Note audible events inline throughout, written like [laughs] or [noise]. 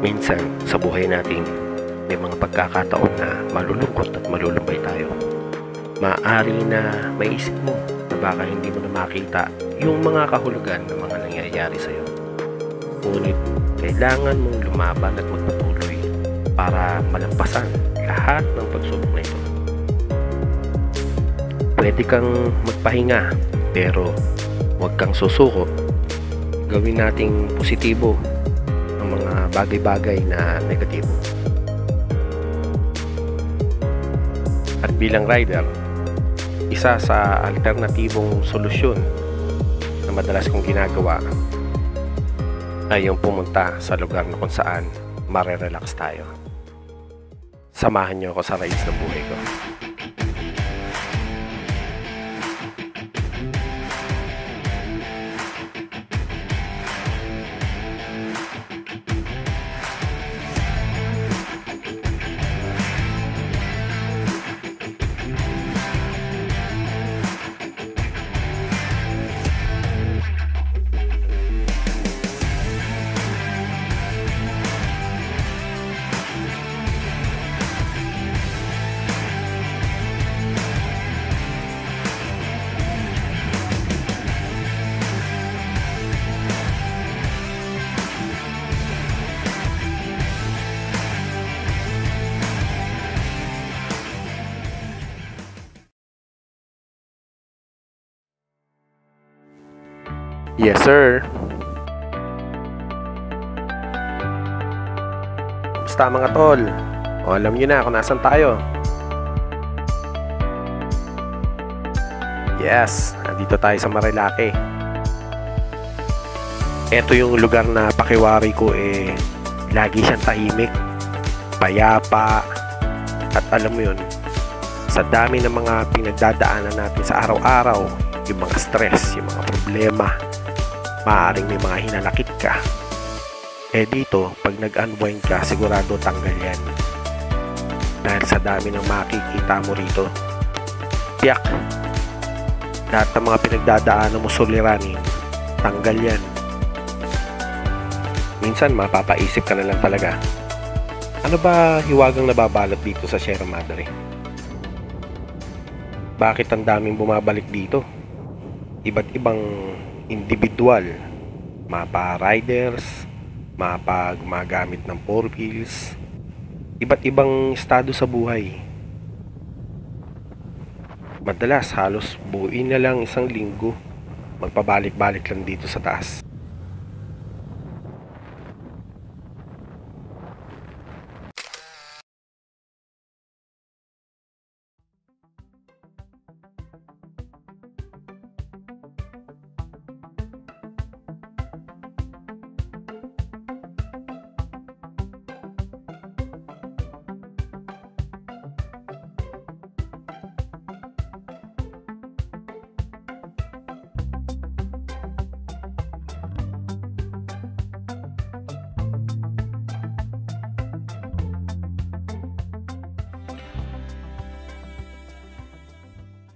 Minsan, sa buhay natin, may mga pagkakataon na malulungkot at malulumbay tayo. Maaari na maisip mo na baka hindi mo na makita yung mga kahulugan ng mga nangyayari sa'yo. Ngunit, kailangan mong lumaban at magpatuloy para malampasan lahat ng pagsubok na ito. Pwede kang magpahinga pero huwag kang susuko. Gawin nating positibo ang mga bagay-bagay na negatibo. At bilang rider, isa sa alternatibong solusyon na madalas kong ginagawa ay yung pumunta sa lugar na kung saan marerelax tayo. Samahan niyo ako sa rides ng buhay ko. Yes, sir. Basta mga tol. O, alam nyo na kung nasan tayo. Yes, nandito tayo sa Marilake. Ito yung lugar na pakiwari ko eh, lagi siyang tahimik, payapa, at alam mo yun, sa dami ng mga pinagdadaanan natin sa araw-araw, yung mga stress, yung mga problema, maaaring may mga hinanakit ka. Eh dito, pag nag-unwind ka, sigurado tanggal yan. Dahil sa dami ng makikita mo rito. Tiyak, lahat ng mga pinagdadaanan mo suliranin, tanggal yan. Minsan, mapapaisip ka na lang talaga. Ano ba hiwagang nababalot dito sa Sierra Madre? Bakit ang daming bumabalik dito? Iba't ibang individual, mapa riders, mapa gumagamit ng four wheels, iba't ibang estado sa buhay. Madalas halos buuin na lang isang linggo, magpabalik-balik lang dito sa taas.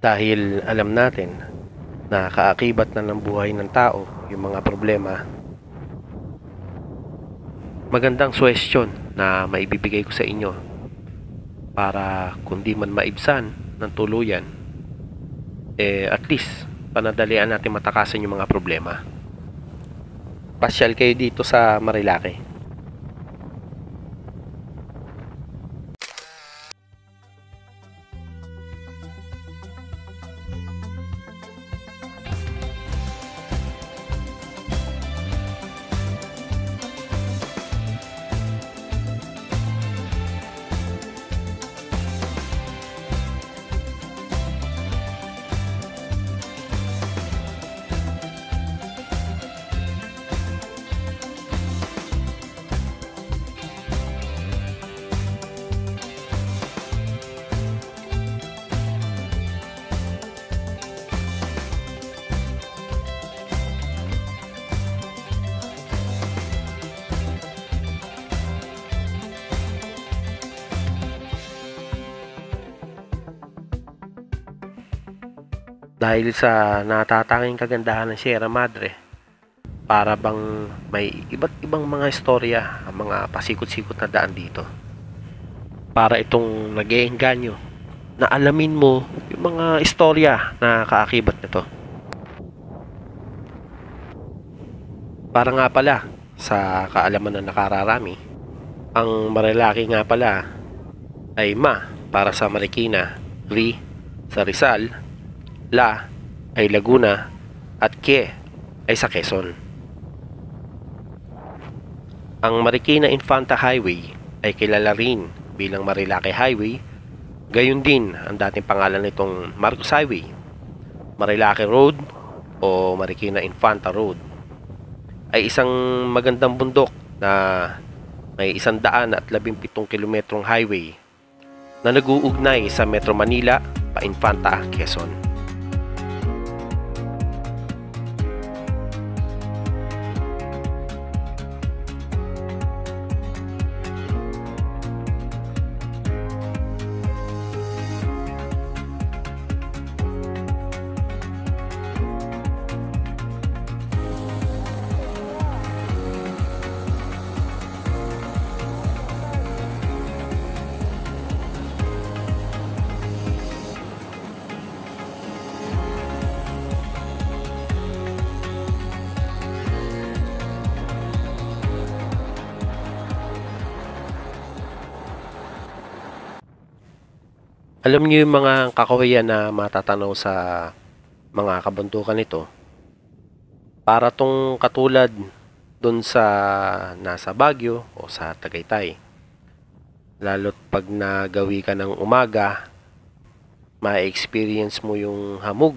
Dahil alam natin na kaakibat na ng buhay ng tao yung mga problema. Magandang suwestyon na maibibigay ko sa inyo para kundi man maibsan ng tuluyan, eh at least panadalian natin matakasan yung mga problema. Pasyal kayo dito sa Marilake. Dahil sa natatanging kagandahan ng Sierra Madre, para bang may iba't ibang mga istorya ang mga pasikot-sikot na daan dito. Para itong nag na alamin mo yung mga istorya na kaakibat nito. Para nga pala, sa kaalaman na nakararami, ang Marilaki nga pala ay Ma para sa Marikina, Ri sa Rizal, La ay Laguna at Ke ay sa Quezon. Ang Marikina Infanta Highway ay kilala rin bilang Marilake Highway, gayon din ang dating pangalan nitong Marcos Highway, Marilake Road o Marikina Infanta Road ay isang magandang bundok na may isang daan at labing pitong kilometrong highway na nag-uugnay sa Metro Manila pa Infanta, Quezon. Alam niyo yung mga kakawayan na matatanaw sa mga kabundukan nito. Para tong katulad doon sa nasa Baguio o sa Tagaytay. Lalo't pag nagawi ka ng umaga, ma-experience mo yung hamog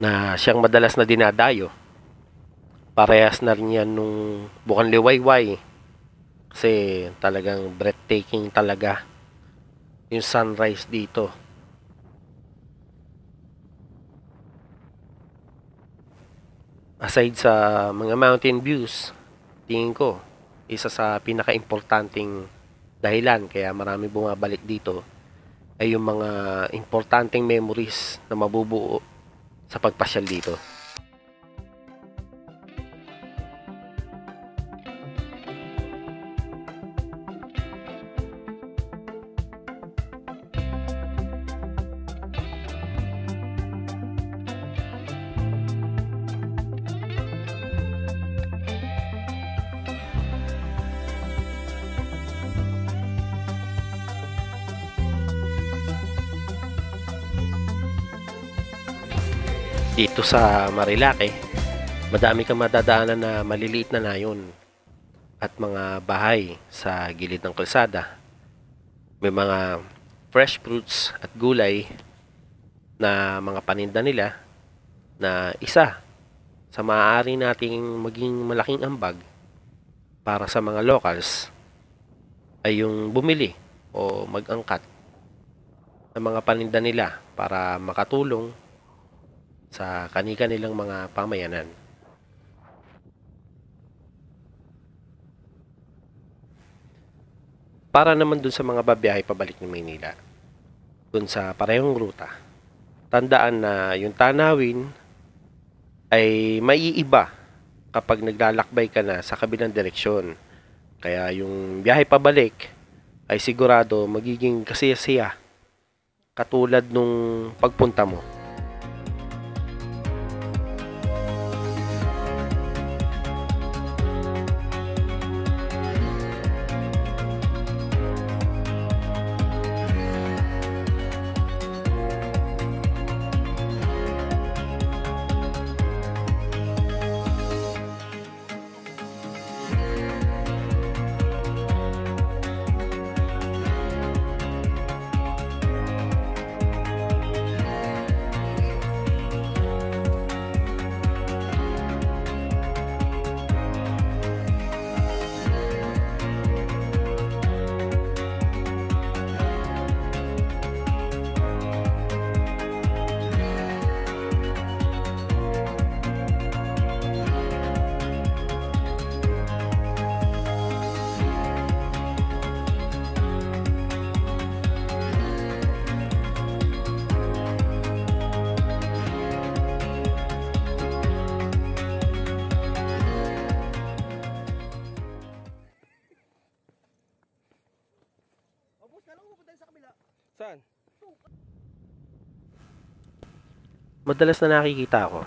na siyang madalas na dinadayo. Parehas na rin yan nung Bukan Liwayway kasi talagang breathtaking talaga yung sunrise dito. Aside sa mga mountain views, tingin ko, isa sa pinaka-importanting dahilan kaya marami bumabalik dito ay yung mga importanteng memories na mabubuo sa pagpasyal dito. Sa Marilake, madami kang madadaanan na maliliit na nayon at mga bahay sa gilid ng kalsada. May mga fresh fruits at gulay na mga paninda nila na isa sa maaari nating maging malaking ambag para sa mga locals ay yung bumili o mag-angkat ng mga paninda nila para makatulong sa kani-kanilang mga pamayanan. Para naman dun sa mga babiyahe pabalik ng Maynila, dun sa parehong ruta, tandaan na yung tanawin ay maiiba kapag naglalakbay ka na sa kabilang direksyon. Kaya yung biyahe pabalik ay sigurado magiging kasiyasiya katulad nung pagpunta mo. Madalas na nakikita ko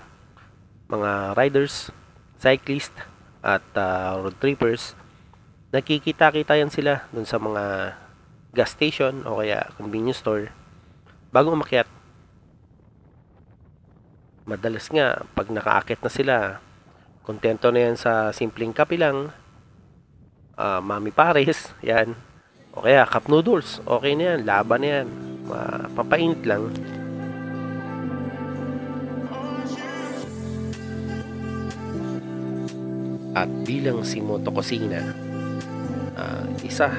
mga riders, cyclist at uh, road trippers nakikita-kita yan sila dun sa mga gas station o kaya convenience store bago umakyat. Madalas nga pag nakaakit na sila kontento na yan sa simpleng kape lang uh, mami pares [laughs] yan. O kaya cup noodles okay na yan laban na yan. Uh, papainit lang at bilang si Moto Kusina uh, isa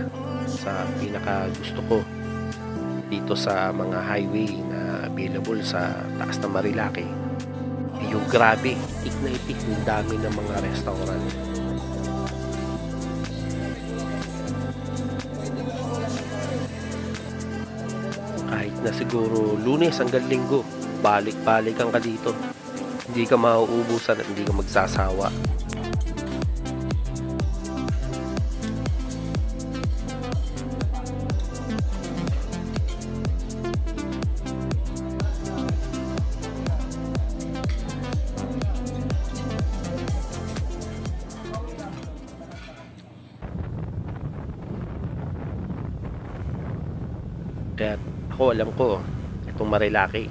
sa pinaka gusto ko dito sa mga highway na available sa taas ng Marilaki yung grabe itik na itik ng dami ng mga restaurant. Kahit na siguro lunes hanggang linggo balik-balikan ka dito. Hindi ka mauubusan at hindi ka magsasawa Kaya ako alam ko, itong Marilaki,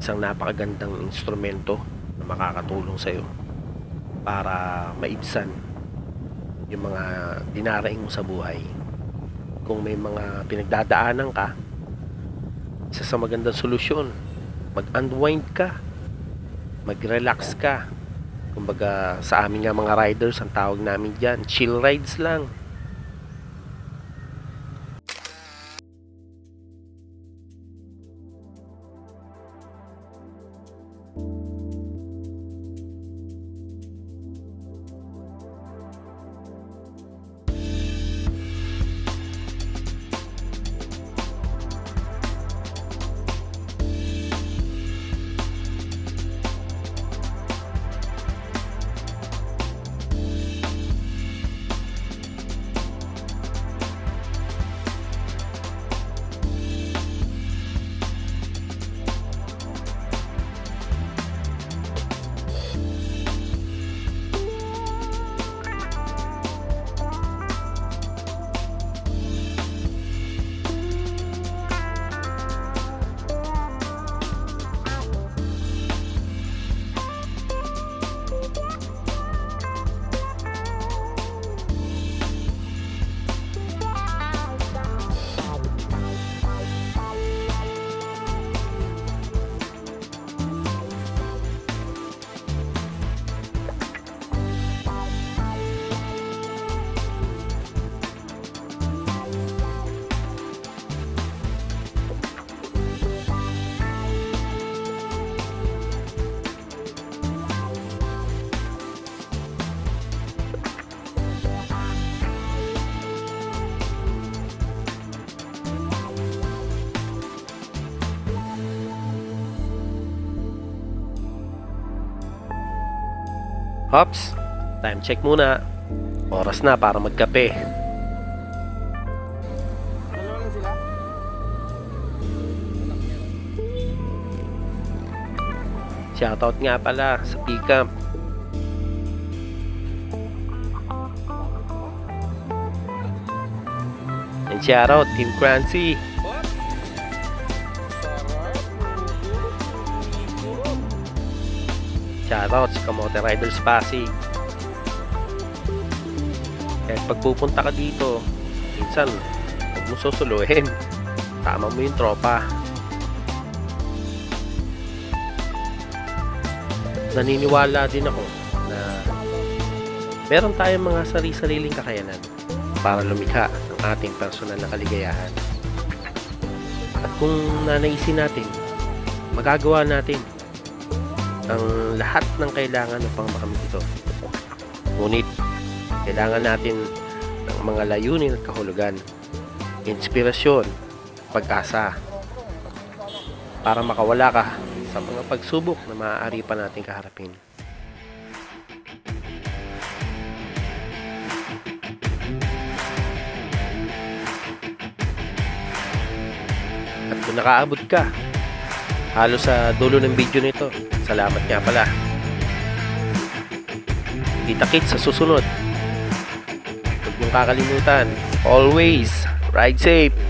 isang napakagandang instrumento na makakatulong sa'yo para maibsan yung mga dinaraing mo sa buhay. Kung may mga pinagdadaanan ka, isa sa magandang solusyon, mag-unwind ka, mag-relax ka. Kumbaga sa amin nga mga riders, ang tawag namin dyan, chill rides lang Hops, time check muna. Oras na para magkape. Shoutout nga pala sa Picamp. And shoutout Team Crancy. Shoutout Kamote Riders Pasig. Kahit pagpupunta ka dito, minsan, huwag mo susuluhin. Tama mo yung tropa. Naniniwala din ako na meron tayong mga sarili-sariling kakayanan para lumikha ng ating personal na kaligayahan. At kung nanaisin natin, magagawa natin ang lahat ng kailangan upang makamit ito. Ngunit, kailangan natin ng mga layunin at kahulugan, inspirasyon, pag-asa, para makawala ka sa mga pagsubok na maaari pa nating kaharapin. At kung nakaabot ka halos sa dulo ng video nito. Salamat nga pala. Kita-kits sa susunod. Huwag mong kakalimutan. Always, ride safe.